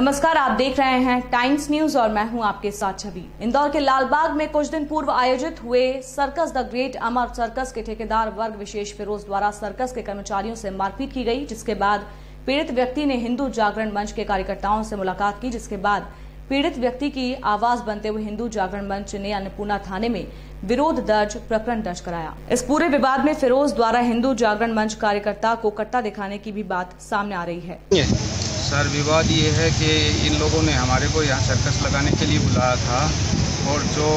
नमस्कार, आप देख रहे हैं टाइम्स न्यूज़ और मैं हूँ आपके साथ छवि। इंदौर के लालबाग में कुछ दिन पूर्व आयोजित हुए circus the great Amar circus के ठेकेदार वर्ग विशेष फिरोज द्वारा सर्कस के कर्मचारियों से मारपीट की गई, जिसके बाद पीड़ित व्यक्ति ने हिंदू जागरण मंच के कार्यकर्ताओं से मुलाकात की, जिसके बाद पीड़ित व्यक्ति की आवाज़ बनते हुए हिंदू जागरण मंच ने अन्नपूर्णा थाने में विरोध दर्ज, प्रकरण दर्ज कराया। इस पूरे विवाद में फिरोज द्वारा हिंदू जागरण मंच कार्यकर्ता को कट्टा दिखाने की भी बात सामने आ रही है। सर विवाद ये है कि इन लोगों ने हमारे को यहाँ सर्कस लगाने के लिए बुलाया था और जो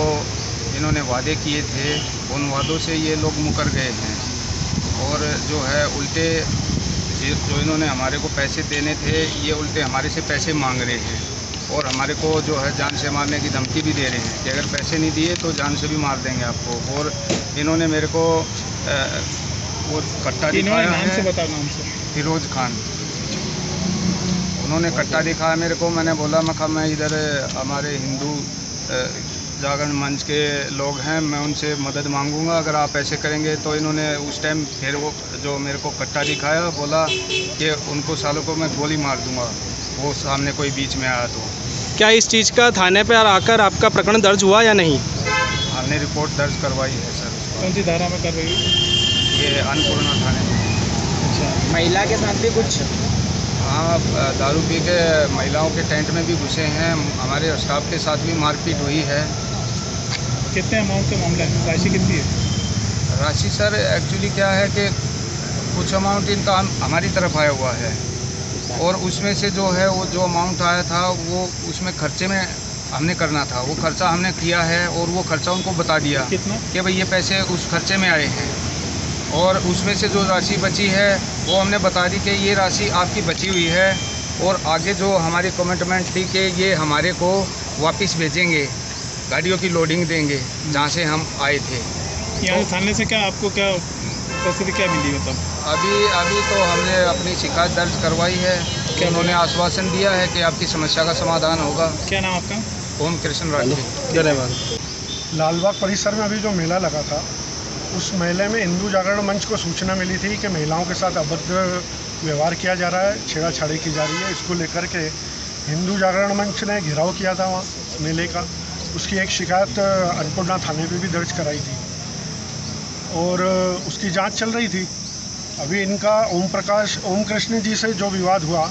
इन्होंने वादे किए थे उन वादों से ये लोग मुकर गए हैं। और जो है उल्टे जो इन्होंने हमारे को पैसे देने थे ये उल्टे हमारे से पैसे मांग रहे हैं और हमारे को जो है जान से मारने की धमकी भी दे रहे हैं कि अगर पैसे नहीं दिए तो जान से भी मार देंगे आपको। और इन्होंने मेरे को वो कट्टा दिखाया है। फिरोज खान। उन्होंने कट्टा दिखाया मेरे को मैंने बोला मैं मैं इधर हमारे हिंदू जागरण मंच के लोग हैं मैं उनसे मदद मांगूँगा अगर आप ऐसे करेंगे। तो इन्होंने उस टाइम फिर वो जो मेरे को कट्टा दिखाया बोला कि उनको सालों को मैं गोली मार दूँगा वो सामने कोई बीच में आया तो। क्या इस चीज़ का थाने पर आकर आपका प्रकरण दर्ज हुआ या नहीं? हमने रिपोर्ट दर्ज करवाई है सर कौन सी धारा में कर रही है? ये अन्नपूर्णा थाने में। अच्छा। महिला के साथ भी कुछ? हाँ दारू पी के महिलाओं के टेंट में भी घुसे हैं। हमारे स्टाफ के साथ भी मारपीट हुई है। कितने अमाउंट का मामला है? राशि कितनी है? राशि सर एक्चुअली क्या है कि कुछ अमाउंट इनका हमारी तरफ़ आया हुआ है। और उसमें से जो है वो जो अमाउंट आया था वो उसमें खर्चे में हमने करना था। वो खर्चा हमने किया है और वो खर्चा उनको बता दिया कितना? कि भाई ये पैसे उस खर्चे में आए हैं। और उसमें से जो राशि बची है वो हमने बता दी कि ये राशि आपकी बची हुई है और आगे जो हमारी कमिटमेंट थी कि ये हमारे को वापस भेजेंगे गाड़ियों की लोडिंग देंगे जहाँ से हम आए थे। यहाँ थाने से क्या आपको क्या परिस्थिति क्या मिली मतलब अभी अभी तो हमने अपनी शिकायत दर्ज करवाई है। कि उन्होंने आश्वासन दिया है कि आपकी समस्या का समाधान होगा। क्या नाम आपका? ओम कृष्ण राठी धन्यवाद। लालबाग परिसर में अभी जो मेला लगा था उस मेले में हिंदू जागरण मंच को सूचना मिली थी कि महिलाओं के साथ अभद्र व्यवहार किया जा रहा है, छेड़ाछाड़ी की जा रही है। इसको लेकर के हिंदू जागरण मंच ने घेराव किया था वहाँ मेले का। उसकी एक शिकायत अन्नपूर्णा थाने पे भी दर्ज कराई थी। और उसकी जाँच चल रही थी। अभी इनका ओम प्रकाश ओम कृष्ण जी से जो विवाद हुआ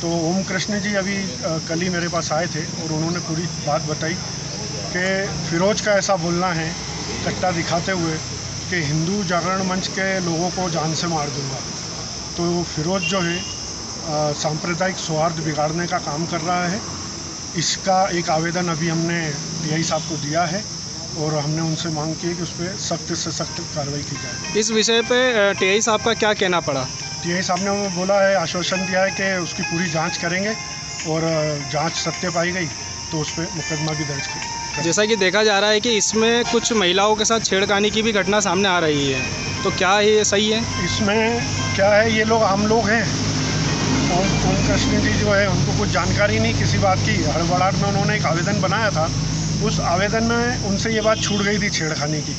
तो ओम कृष्ण जी अभी कल ही मेरे पास आए थे और उन्होंने पूरी बात बताई कि फ़िरोज का ऐसा बोलना है, कट्टा दिखाते हुए कि हिंदू जागरण मंच के लोगों को जान से मार दूँगा। तो फिरोज जो है सांप्रदायिक सौहार्द बिगाड़ने का काम कर रहा है। इसका एक आवेदन अभी हमने टीआई साहब को दिया है और हमने उनसे मांग की कि उस पर सख्त से सख्त कार्रवाई की जाए। इस विषय पे टीआई साहब का क्या कहना पड़ा? टीआई साहब ने हमें बोला है आश्वासन दिया है कि उसकी पूरी जाँच करेंगे और जाँच सत्य पाई गई तो उस पर मुकदमा भी दर्ज करेंगे। जैसा कि देखा जा रहा है कि इसमें कुछ महिलाओं के साथ छेड़खानी की भी घटना सामने आ रही है। तो क्या ये सही है? इसमें क्या है ये लोग आम लोग हैं। ओम ओम कृष्ण जी जो है उनको कुछ जानकारी नहीं किसी बात की। हड़बड़ाहट में उन्होंने एक आवेदन बनाया था। उस आवेदन में उनसे ये बात छूट गई थी छेड़खानी की।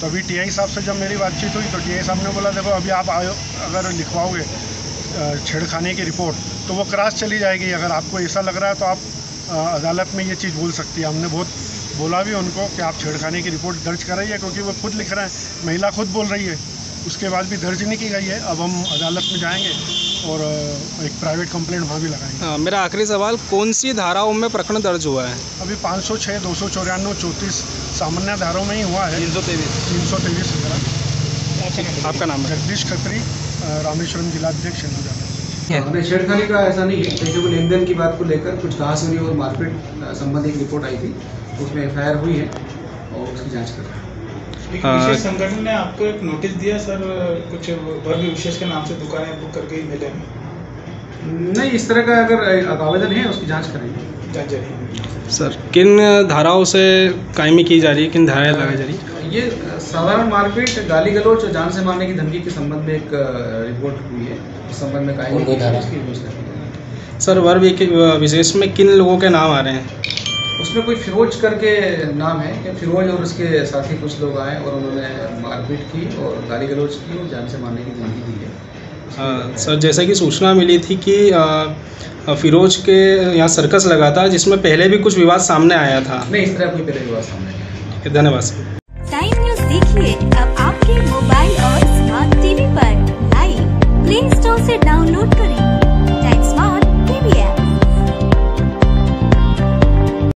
तो अभी टीआई साहब से जब मेरी बातचीत हुई तो टीआई साहब ने बोला देखो अभी आप आयो अगर लिखवाओगे छेड़खानी की रिपोर्ट तो वो क्रॉस चली जाएगी। अगर आपको ऐसा लग रहा है तो आप अदालत में ये चीज़ बोल सकती है। हमने बहुत बोला भी उनको कि आप छेड़खानी की रिपोर्ट दर्ज कराइए क्योंकि वो खुद लिख रहे हैं महिला खुद बोल रही है। उसके बाद भी दर्ज नहीं की गई है। अब हम अदालत में जाएँगे और एक प्राइवेट कंप्लेंट वहाँ भी लगाएँगे। हाँ मेरा आखिरी सवाल कौन सी धाराओं में प्रकरण दर्ज हुआ है? अभी पाँच सौ छः दो सौ चौरानवे चौंतीस सामान्य धाराओं में ही हुआ है। तीन सौ तेईस। तीन सौ तेईस आपका नाम जगदीश खत्री रामेश्वरम जिलाध्यक्ष हमें छेड़खानी का ऐसा नहीं है। पेशेबल लेन देन की बात को लेकर कुछ घास हुई और मारपीट संबंधी एक रिपोर्ट आई थी उसमें एफ़ हुई है और उसकी जाँच कर रहे हैं। विशेष संगठन ने आपको एक नोटिस दिया सर कुछ वर्ग विशेष के नाम से दुकानें बुक करके ही मिले नहीं इस तरह का अगर आवेदन है उसकी जाँच करेंगे। जाँच जारी सर किन धाराओं से कायमी की जा रही है किन धाराएँ लगाई जा रही है? ये साधारण मारपीट गाली गलोच और जान से मारने की धमकी के संबंध में एक रिपोर्ट हुई है इस संबंध में कहा सर वर्ग एक विशेष में किन लोगों के नाम आ रहे हैं? उसमें कोई फिरोज करके नाम है कि फिरोज और उसके साथी कुछ लोग आए और उन्होंने मारपीट की और गाली गलोच की और जान से मारने की धमकी दी है। आ, सर जैसा कि सूचना मिली थी कि फिरोज के यहाँ सर्कस लगा था जिसमें पहले भी कुछ विवाद सामने आया था। नहीं इस तरह कोई पहले विवाद सामने आया। धन्यवाद सर। देखिए अब आपके मोबाइल और स्मार्ट टीवी पर लाइव प्ले स्टोर से डाउनलोड करें।